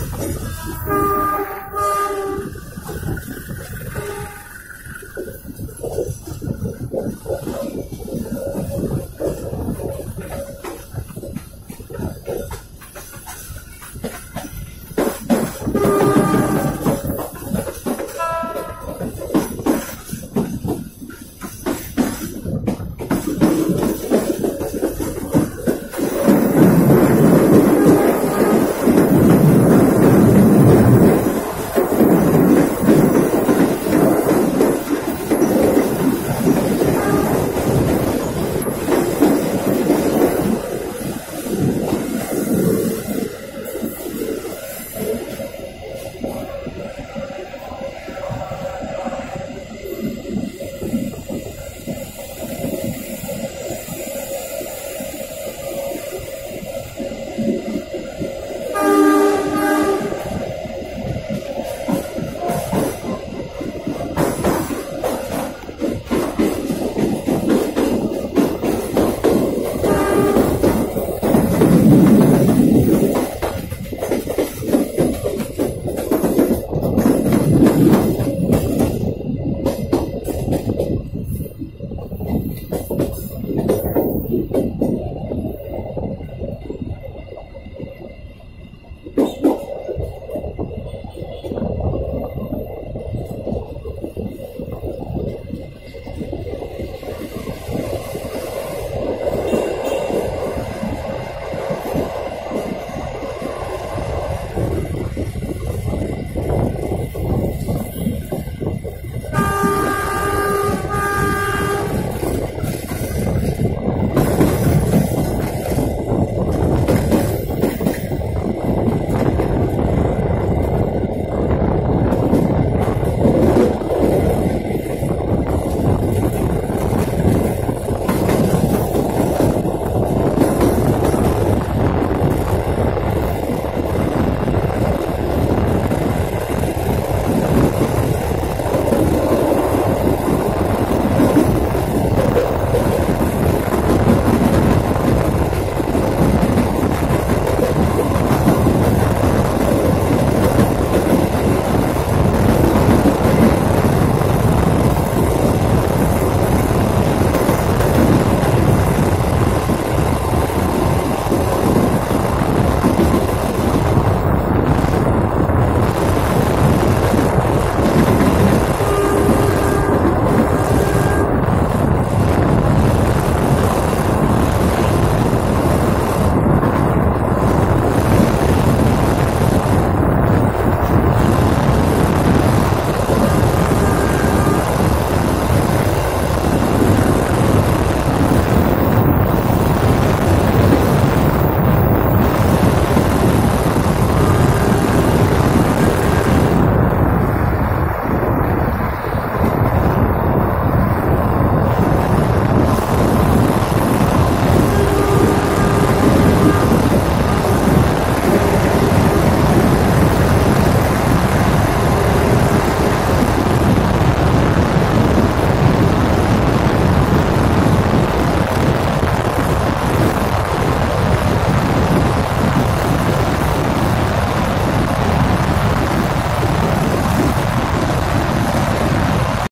啊啊